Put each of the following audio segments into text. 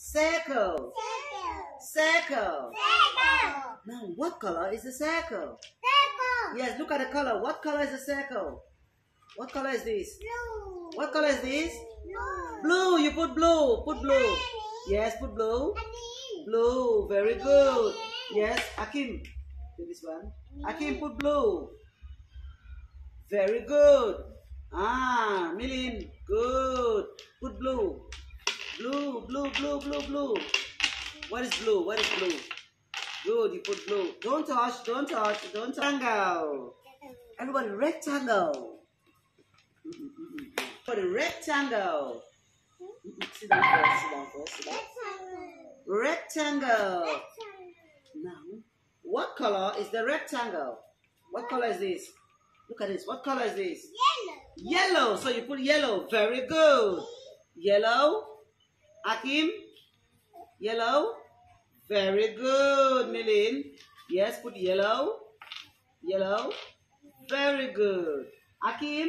Circle. Circle. Circle. Circle. Now, what color is the circle? Circle. Yes, look at the color. What color is the circle? What color is this? Blue. What color is this? Blue. Blue. You put blue. Put blue. Yes, put blue. Blue. Very good. Yes, Akim. Do this one. Akim, put blue. Very good. Ah, Milin. Good. Put blue. Blue, blue, blue, blue. What is blue? What is blue? Good, you put blue. Don't touch, don't touch, don't rectangle. Everybody, rectangle. For the rectangle. Sit down first, sit down first, sit down. Rectangle. Rectangle. Rectangle. Now, what color is the rectangle? What color is this? Look at this. What color is this? Yellow. Yellow. So you put yellow. Very good. Yellow. Akim. Yellow. Very good, Milin. Yes, put yellow. Yellow. Very good. Akim.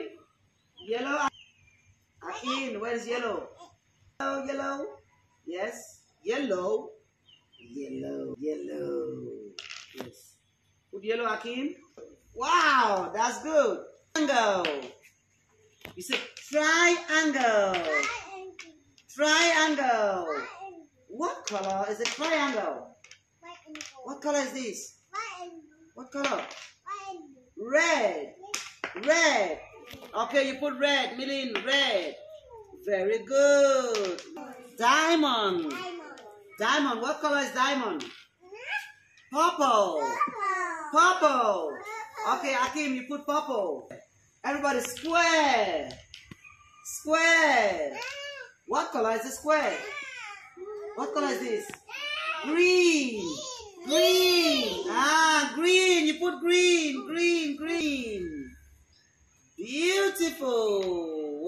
Yellow. Akim, where's yellow? Yellow, yellow. Yes. Yellow. Yellow. Yellow. Yes. Put yellow, Akim. Wow, that's good. Triangle. You say triangle. Triangle. What color is a triangle? What color is this? What color? Red. Red. Okay, you put red. Milin, red. Very good. Diamond. Diamond. What color is diamond? Purple. Purple. Okay, Akim, you put purple. Everybody, square. Square. What color is the square? What color is this? Green. Green. Ah, green. You put green. Green, green. Beautiful.